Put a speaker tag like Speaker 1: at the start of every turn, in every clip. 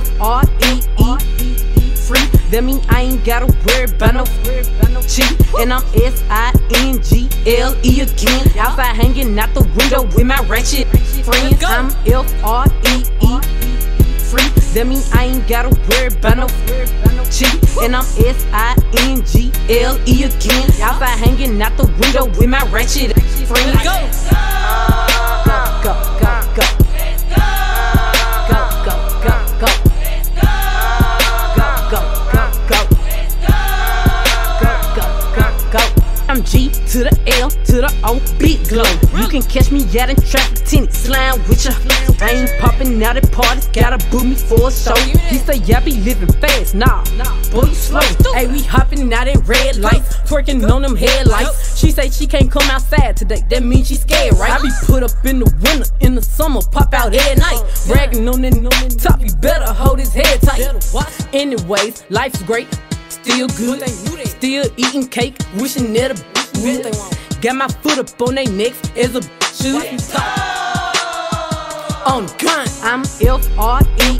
Speaker 1: self free. That mean I ain't gotta worry about no cheat. And I'm S I N G L E again. Outside hanging out the window with my ratchet friends. I'm F R E E free. That mean I ain't gotta worry about no cheat. And I'm S I N G L E again. Outside hanging out the window with my ratchet friends. G to the L to the O, big glow. You can catch me out in traffic, tinted slime with ya. I ain't popping out at parties, gotta book me for a show. He say, yeah, I be living fast, nah, boy, you slow. Hey, we hopping out in red lights, twerking on them headlights. She say she can't come outside today, that means she scared, right? I be put up in the winter, in the summer, pop out at night. Bragging on that top, you better hold his head tight. Anyways, life's great, still good, still eating cake, wishing that a would. Got my foot up on they necks as a should. On gun, I'm F R E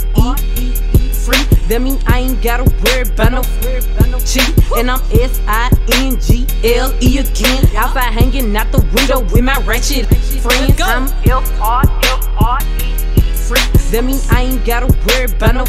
Speaker 1: E free. That mean I ain't gotta worry about no cheat. And I'm S I N G L E again. Outside hanging out the window with my ratchet friends. I'm F R F R E E free. That mean I ain't gotta worry about no